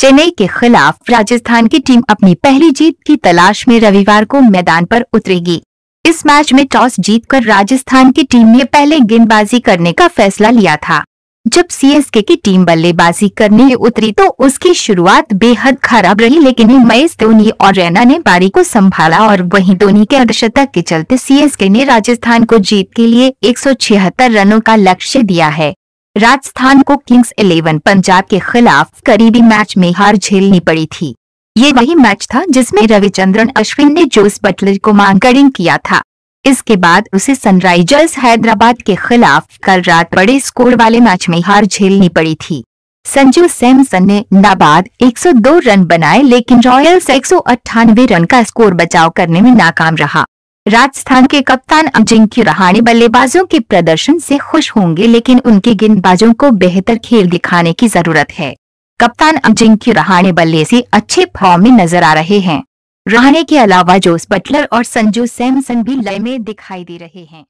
चेन्नई के खिलाफ राजस्थान की टीम अपनी पहली जीत की तलाश में रविवार को मैदान पर उतरेगी। इस मैच में टॉस जीतकर राजस्थान की टीम ने पहले गेंदबाजी करने का फैसला लिया था। जब सीएसके की टीम बल्लेबाजी करने उतरी तो उसकी शुरुआत बेहद खराब रही, लेकिन महेश धोनी और रैना ने बारी को संभाला और वहीं धोनी के अर्धशतक के चलते सीएसके ने राजस्थान को जीत के लिए एक सौ छिहत्तर रनों का लक्ष्य दिया है। राजस्थान को किंग्स इलेवन पंजाब के खिलाफ करीबी मैच में हार झेलनी पड़ी थी। ये वही मैच था जिसमें रविचंद्रन अश्विन ने जोस बटलर को मांगड़िंग किया था। इसके बाद उसे सनराइजर्स हैदराबाद के खिलाफ कल रात बड़े स्कोर वाले मैच में हार झेलनी पड़ी थी। संजू सैमसन ने नाबाद 102 रन बनाए, लेकिन रॉयल्स एक सौ अट्ठानवे रन का स्कोर बचाव करने में नाकाम रहा। राजस्थान के कप्तान अजिंक्य रहाणे बल्लेबाजों के प्रदर्शन से खुश होंगे, लेकिन उनके गेंदबाजों को बेहतर खेल दिखाने की ज़रूरत है। कप्तान अजिंक्य रहाणे बल्ले से अच्छे फॉर्म में नज़र आ रहे हैं। रहाणे के अलावा जोस बटलर और संजू सैमसन भी लय में दिखाई दे रहे हैं।